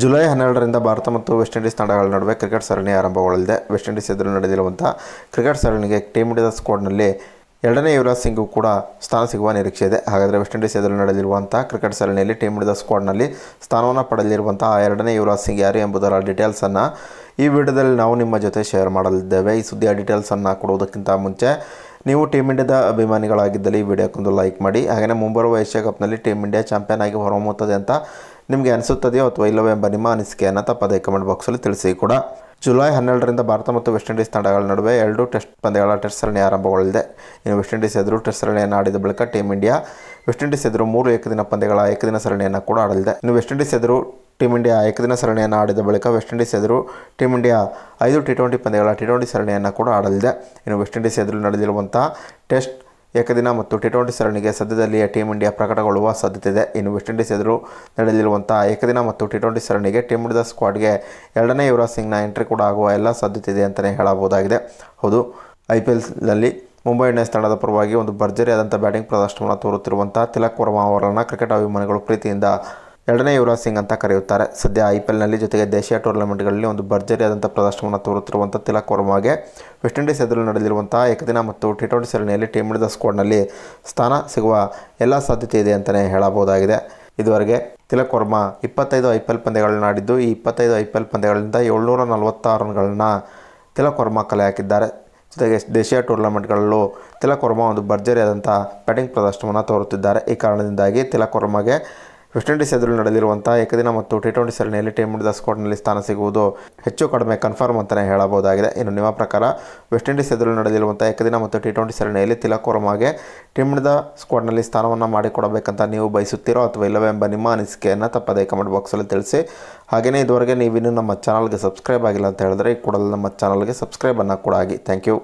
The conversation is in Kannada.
ಜುಲೈ ಹನ್ನೆರಡರಿಂದ ಭಾರತ ಮತ್ತು ವೆಸ್ಟ್ ಇಂಡೀಸ್ ತಂಡಗಳ ನಡುವೆ ಕ್ರಿಕೆಟ್ ಸರಣಿ ಆರಂಭಗೊಳ್ಳಲಿದೆ. ವೆಸ್ಟ್ ಇಂಡೀಸ್ ಎದುರು ನಡೆದಿರುವಂಥ ಕ್ರಿಕೆಟ್ ಸರಣಿಗೆ ಟೀಮ್ ಇಂಡಿಯಾದ ಸ್ಕ್ವಾಡ್ನಲ್ಲಿ ಎರಡನೇ ಯುವರಾಜ್ ಸಿಂಗ್ ಕೂಡ ಸ್ಥಾನ ಸಿಗುವ ನಿರೀಕ್ಷೆ ಇದೆ. ಹಾಗಾದರೆ ವೆಸ್ಟ್ ಇಂಡೀಸ್ ಎದುರು ನಡೆದಿರುವಂಥ ಕ್ರಿಕೆಟ್ ಸರಣಿಯಲ್ಲಿ ಟೀಮ್ ಇಂಡಿಯಾದ ಸ್ಕ್ವಾಡ್ನಲ್ಲಿ ಸ್ಥಾನವನ್ನು ಪಡೆದಿರುವಂಥ ಆ ಎರಡನೇ ಯುವರಾಜ್ ಸಿಂಗ್ ಯಾರು ಎಂಬುದರ ಡೀಟೇಲ್ಸನ್ನು ಈ ವಿಡಿಯೋದಲ್ಲಿ ನಾವು ನಿಮ್ಮ ಜೊತೆ ಶೇರ್ ಮಾಡಲಿದ್ದೇವೆ. ಈ ಸುದ್ದಿಯ ಡೀಟೇಲ್ಸನ್ನು ಕೊಡುವುದಕ್ಕಿಂತ ಮುಂಚೆ ನೀವು ಟೀಮ್ ಇಂಡಿಯಾದ ಅಭಿಮಾನಿಗಳಾಗಿದ್ದಲ್ಲಿ ಈ ವಿಡಿಯೋಕ್ಕೊಂದು ಲೈಕ್ ಮಾಡಿ. ಹಾಗೆಯೇ ಮುಂಬರುವ ಏಷ್ಯಾ ಕಪ್ನಲ್ಲಿ ಟೀಮ್ ಇಂಡಿಯಾ ಚಾಂಪಿಯನ್ ಆಗಿ ಹೊರಹೊಮ್ಮುತ್ತದೆ ಅಂತ ನಿಮಗೆ ಅನಿಸುತ್ತದೆಯೋ ಅಥವಾ ಇಲ್ಲವೋ ಎಂಬ ನಿಮ್ಮ ಅನಿಸಿಕೆಯನ್ನು ತಪ್ಪದೇ ಕಮೆಂಟ್ ಬಾಕ್ಸಲ್ಲಿ ತಿಳಿಸಿ ಕೂಡ. ಜುಲೈ ಹನ್ನೆರಡರಿಂದ ಭಾರತ ಮತ್ತು ವೆಸ್ಟ್ ಇಂಡೀಸ್ ತಂಡಗಳ ನಡುವೆ ಎರಡು ಟೆಸ್ಟ್ ಪಂದ್ಯಗಳ ಟೆಸ್ಟ್ ಸರಣಿ ಆರಂಭಗೊಳ್ಳಲಿದೆ. ಇನ್ನು ವೆಸ್ಟ್ ಇಂಡೀಸ್ ಎದುರು ಟೆಸ್ಟ್ ಸರಣಿಯನ್ನು ಆಡಿದ ಬಳಿಕ ಟೀಮ್ ಇಂಡಿಯಾ ವೆಸ್ಟ್ ಇಂಡೀಸ್ ಎದುರು ಮೂರು ಏಕದಿನ ಪಂದ್ಯಗಳ ಏಕದಿನ ಸರಣಿಯನ್ನು ಕೂಡ ಆಡಲಿದೆ. ಇನ್ನು ವೆಸ್ಟ್ ಇಂಡೀಸ್ ಎದುರು ಟೀಮ್ ಇಂಡಿಯಾ ಏಕದಿನ ಸರಣಿಯನ್ನು ಆಡಿದ ಬಳಿಕ ವೆಸ್ಟ್ ಇಂಡೀಸ್ ಎದುರು ಟೀಮ್ ಇಂಡಿಯಾ ಐದು ಟಿ ಟ್ವೆಂಟಿ ಪಂದ್ಯಗಳ ಟಿ ಟ್ವೆಂಟಿ ಸರಣಿಯನ್ನು ಕೂಡ ಆಡಲಿದೆ. ಇನ್ನು ವೆಸ್ಟ್ ಇಂಡೀಸ್ ಎದುರು ನಡೆದಿರುವಂತಹ ಟೆಸ್ಟ್ ಏಕದಿನ ಮತ್ತು ಟಿ ಟ್ವೆಂಟಿ ಸರಣಿಗೆ ಸದ್ಯದಲ್ಲಿಯೇ ಟೀಮ್ ಇಂಡಿಯಾ ಪ್ರಕಟಗೊಳ್ಳುವ ಸಾಧ್ಯತೆ ಇದೆ ಇನ್ನು ವೆಸ್ಟ್ ಇಂಡೀಸ್ ಎದುರು ನಡೆಯಲಿರುವಂಥ ಏಕದಿನ ಮತ್ತು ಟಿ ಟ್ವೆಂಟಿ ಸರಣಿಗೆ ಟೀಮ್ ಇಂಡಿಯಾದ ಸ್ಕ್ವಾಡ್ಗೆ ಎರಡನೇ ಯುವರಾಜ್ ಸಿಂಗ್ನ ಎಂಟ್ರಿ ಕೂಡ ಆಗುವ ಎಲ್ಲ ಸಾಧ್ಯತೆ ಇದೆ ಅಂತಲೇ ಹೇಳಬಹುದಾಗಿದೆ. ಹೌದು, ಐ ಪಿ ಎಲ್ನಲ್ಲಿ ಮುಂಬೈ ಇಂಡಿಯನ್ಸ್ ತಂಡದ ಪರವಾಗಿ ಒಂದು ಭರ್ಜರಿಯಾದಂಥ ಬ್ಯಾಟಿಂಗ್ ಪ್ರದರ್ಶನವನ್ನು ತೋರುತ್ತಿರುವಂಥ ತಿಲಕ್ ವರ್ಮಾ ಅವರನ್ನು ಕ್ರಿಕೆಟ್ ಅಭಿಮಾನಿಗಳು ಪ್ರೀತಿಯಿಂದ ಎರಡನೇ ಯುವರಾಜ್ ಸಿಂಗ್ ಅಂತ ಕರೆಯುತ್ತಾರೆ. ಸದ್ಯ ಐ ಪಿ ಎಲ್ನಲ್ಲಿ ಜೊತೆಗೆ ದೇಶೀಯ ಟೂರ್ನಮೆಂಟ್ಗಳಲ್ಲಿ ಒಂದು ಭರ್ಜರಿಯಾದಂಥ ಪ್ರದರ್ಶನವನ್ನು ತೋರುತ್ತಿರುವಂಥ ತಿಲಕ್ ವರ್ಮಾಗೆ ವೆಸ್ಟ್ ಇಂಡೀಸ್ ಎದುರು ನಡೆದಿರುವಂಥ ಏಕದಿನ ಮತ್ತು ಟಿ ಟ್ವೆಂಟಿ ಸರಣಿಯಲ್ಲಿ ಟೀಮ್ ಇಂಡಿಯಾದ ಸ್ಕ್ವಾಡ್ನಲ್ಲಿ ಸ್ಥಾನ ಸಿಗುವ ಎಲ್ಲ ಸಾಧ್ಯತೆ ಇದೆ ಅಂತಲೇ ಹೇಳಬಹುದಾಗಿದೆ. ಇದುವರೆಗೆ ತಿಲಕ್ ವರ್ಮಾ ಇಪ್ಪತ್ತೈದು ಐ ಪಿ ಎಲ್ ಪಂದ್ಯಗಳನ್ನ ಆಡಿದ್ದು ಈ ಇಪ್ಪತ್ತೈದು ಐ ಪಿ ಎಲ್ ಪಂದ್ಯಗಳಿಂದ ಏಳ್ನೂರ ನಲವತ್ತಾರು ರನ್ಗಳನ್ನು ತಿಲಕ್ ವರ್ಮಾ ಕಲೆ ಹಾಕಿದ್ದಾರೆ. ಜೊತೆಗೆ ದೇಶೀಯ ಟೂರ್ನಮೆಂಟ್ಗಳಲ್ಲೂ ತಿಲಕ್ ವರ್ಮಾ ಒಂದು ಭರ್ಜರಿಯಾದಂಥ ಬ್ಯಾಟಿಂಗ್ ಪ್ರದರ್ಶನವನ್ನು ತೋರುತ್ತಿದ್ದಾರೆ. ಈ ಕಾರಣದಿಂದಾಗಿ ತಿಲಕ್ ವರ್ಮಾಗೆ ವೆಸ್ಟ್ ಇಂಡೀಸ್ ಎದುರು ನಡೆದಿರುವಂಥ ಏಕದಿನ ಮತ್ತು ಟಿ ಟ್ವೆಂಟಿ ಸರಣಿಯಲ್ಲಿ ಟೀಮ್ ಇಂಡಿಯಾ ಸ್ಕ್ವಾಡ್ನಲ್ಲಿ ಸ್ಥಾನ ಸಿಗುವುದು ಹೆಚ್ಚು ಕಡಿಮೆ ಕನ್ಫರ್ಮ್ ಅಂತಲೇ ಹೇಳಬಹುದಾಗಿದೆ. ಇನ್ನು ನಿಮ್ಮ ಪ್ರಕಾರ ವೆಸ್ಟ್ ಇಂಡೀಸ್ ಎದುರು ನಡೆದಿರುವಂಥ ಏಕದಿನ ಮತ್ತು ಟಿ ಟ್ವೆಂಟಿ ಸರಣಿಯಲ್ಲಿ ತಿಲಕ್ ವರ್ಮಾಗೆ ಟೀಮ್ ಇಂಡಿಯಾ ಸ್ಕ್ವಾಡ್ನಲ್ಲಿ ಸ್ಥಾನವನ್ನು ಮಾಡಿಕೊಡಬೇಕಂತ ನೀವು ಬಯಸುತ್ತೀರೋ ಅಥವಾ ಇಲ್ಲವೇ ಎಂಬ ನಿಮ್ಮ ಅನಿಸಿಕೆಯನ್ನು ತಪ್ಪದೇ ಕಮೆಂಟ್ ಬಾಕ್ಸಲ್ಲಿ ತಿಳಿಸಿ. ಹಾಗೆಯೇ ಇದುವರೆಗೆ ನೀವಿನ್ನೂ ನಮ್ಮ ಚಾನಲ್ಗೆ ಸಬ್ಸ್ಕ್ರೈಬ್ ಆಗಿಲ್ಲ ಅಂತ ಹೇಳಿದ್ರೆ ಈ ಕೂಡಲೇ ನಮ್ಮ ಚಾನಲ್ಗೆ ಸಬ್ಸ್ಕ್ರೈಬನ್ನು ಕೂಡ ಆಗಿ. Thank you